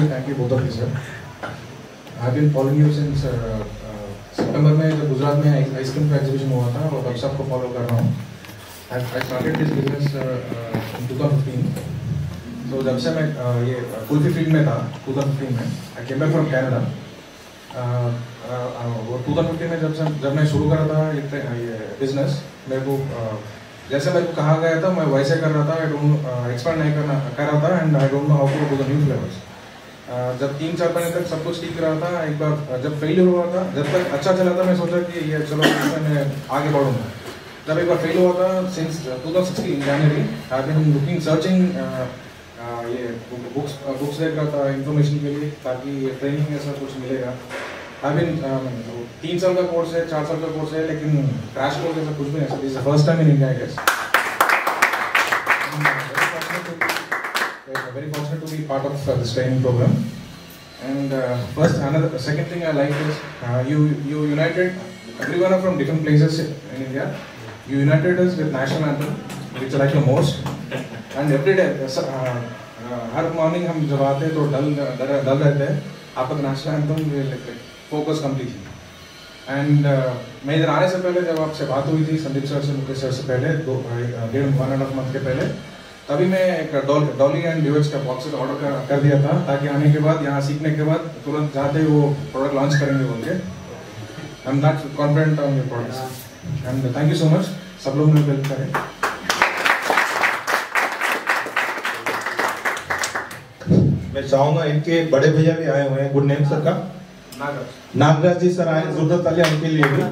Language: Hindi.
firstly, thank you both of you, sir. I've been following you since uh, uh, सितंबर में जब गुजरात में आइसक्रीम का एग्जीबिशन हुआ था और से आपको फॉलो कर रहा हूँ I started this business uh, uh, in 2015. So जब से मैं uh, ये कुल्फी फ़ील्ड में था 2015 में I came back from Canada. Uh, uh, uh, वो 2015 में जब से जब मैं शुरू करा था ये ये बिज़नेस मेरे को uh, जैसे मेरे को कहा गया था मैं वैसे कर रहा था आई डोंट एक्सपर्ट नहीं करना कर रहा था and I don't know how to do the new flavours जब तीन चार महीने तक सब कुछ ठीक रहा था, एक बार जब फेल हुआ था, जब तक अच्छा चला था, मैं सोचा कि ये चलो मैं आगे बढ़ूँगा। जब एक बार फेल हुआ था since 2016 January I been looking searching ये बुक्स बुक्स देख था इन्फॉर्मेशन के लिए, ताकि ये ट्रेनिंग ऐसा कुछ मिलेगा। आई बीन तीन साल का कोर्स है, चार साल का कोर्स है, लेकिन क्रैश कोर्स ऐसा कुछ भी नहीं first time in India I very fortunate to be part of uh, this training program. And uh, first, another second thing I like is uh, you you united everyone from different places in India. You united us with national anthem, which I like the most. And every day, uh, uh, हर मॉर्निंग हम जब आते हैं तो डल डल रहते हैं आपका national anthem focus completely and मैं इधर आने से पहले जब आपसे बात हुई थी संदीप सर से मुकेश सर से पहले दो डेढ़ वन एंड हाफ़ मंथ के पहले तभी मैं एक डॉल डॉली एंड ड्यूएच का बॉक्स ऑर्डर कर, कर दिया था ताकि आने के बाद यहाँ सीखने के बाद तुरंत जाते वो प्रोडक्ट लॉन्च करेंगे बोल के I am not confident on your products and thank you so much सब लोग मेरे हेल्प करें। मैं चाहूँगा इनके बड़े भैया भी आए हुए हैं। गुड नेम सर का? नागराज। नागराज जी सर आए। ज़रूरत तालियाँ उनके लिए भी।